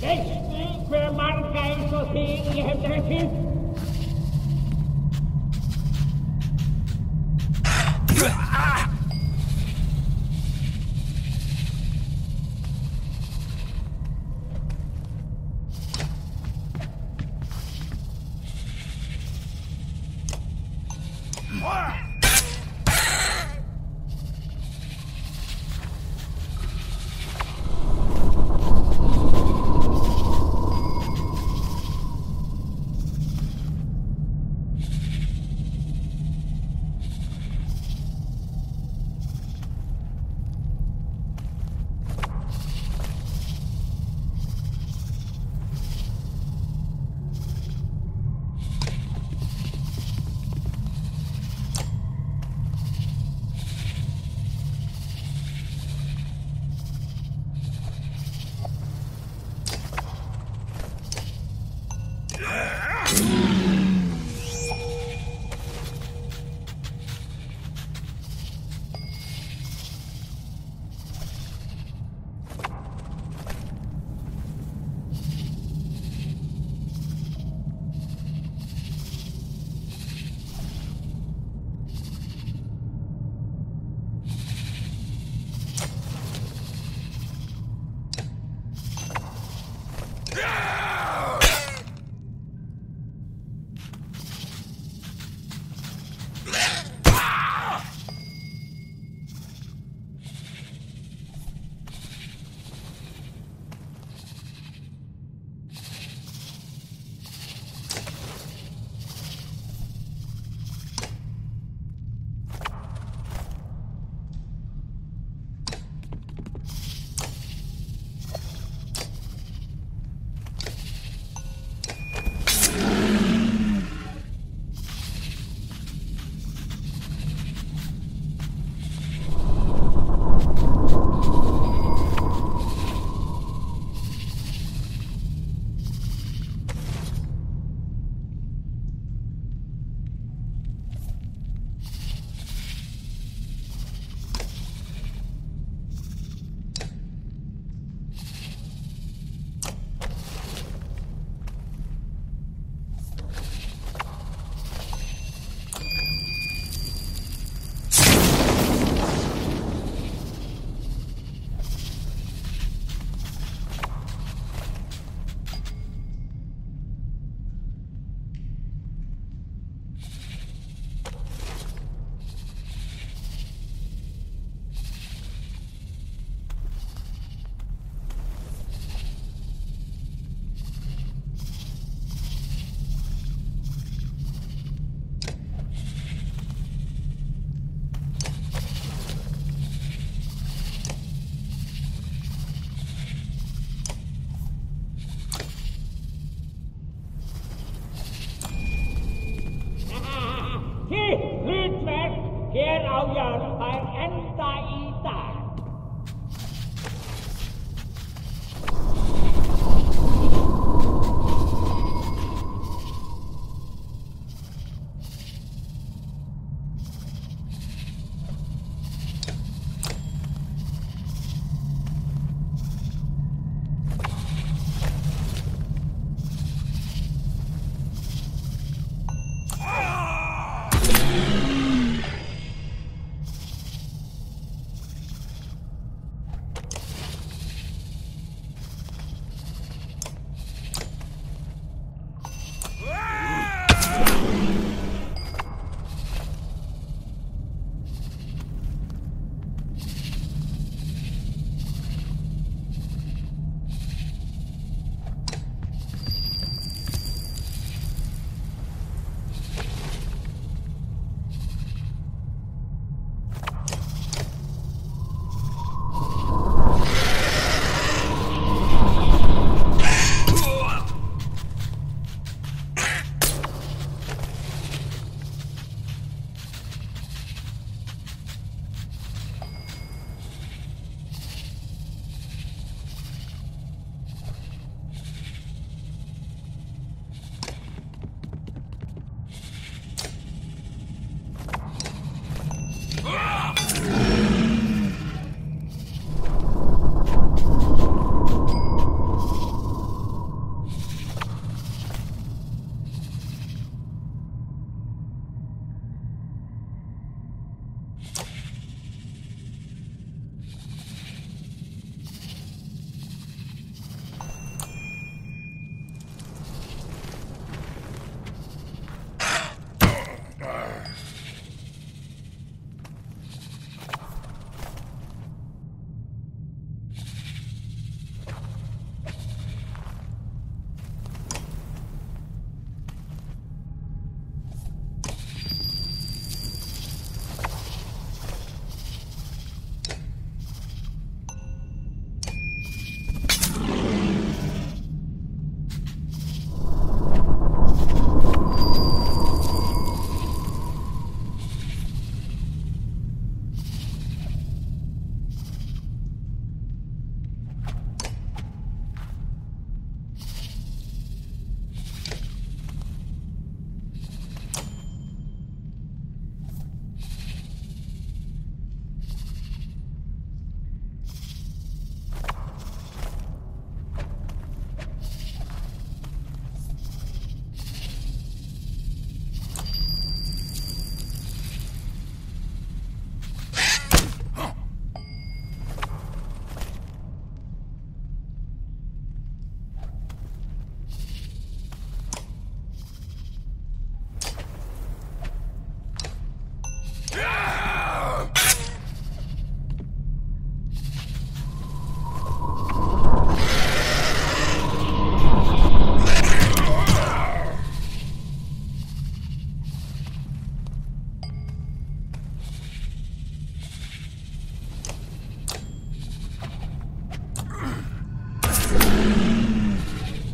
Nächsten Markein zu sehen, ihr Dreckis. Ah!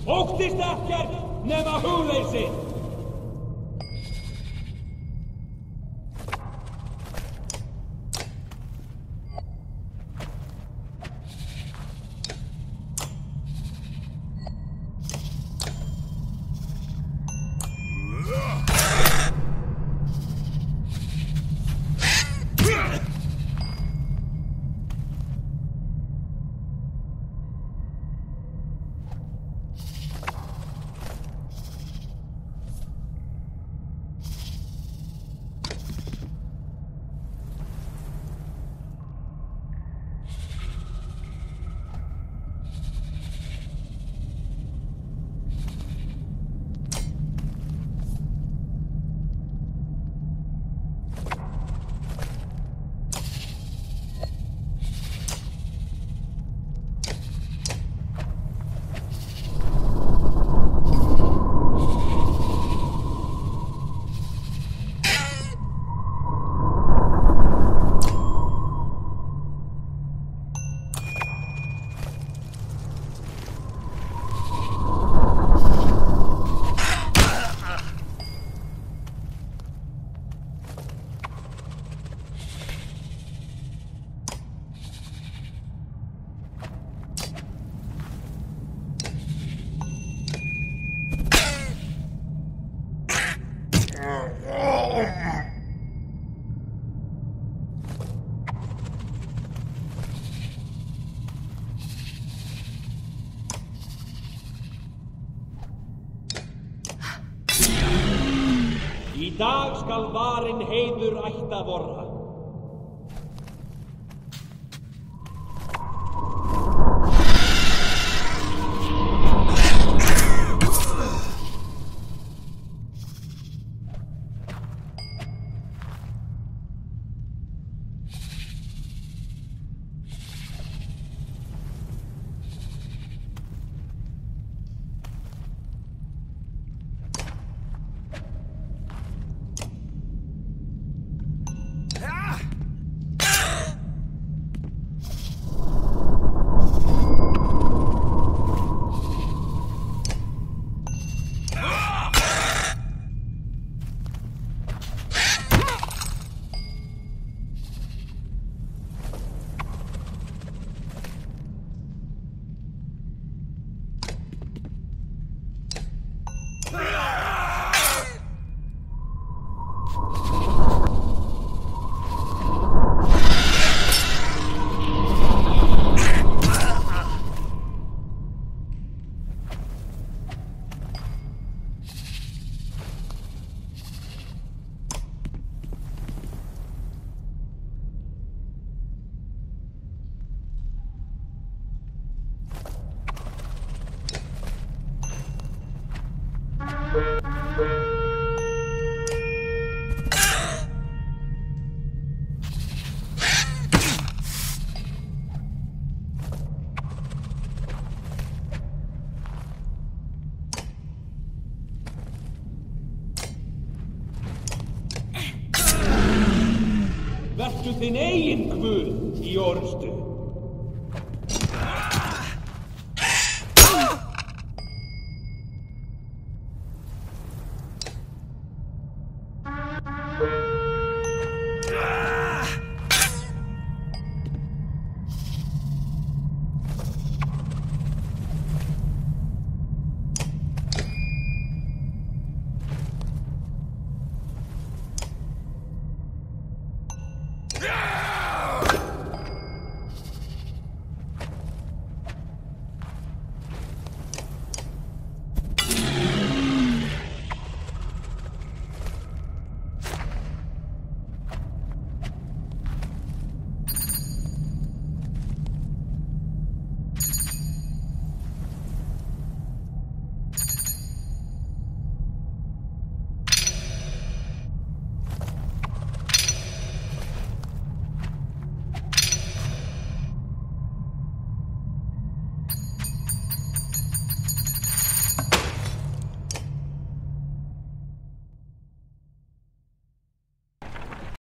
Óttist ekkert nema hugleysi. Í dag skal varin heiður ætta vorra. Vertu þinn eigin guð í orðstu.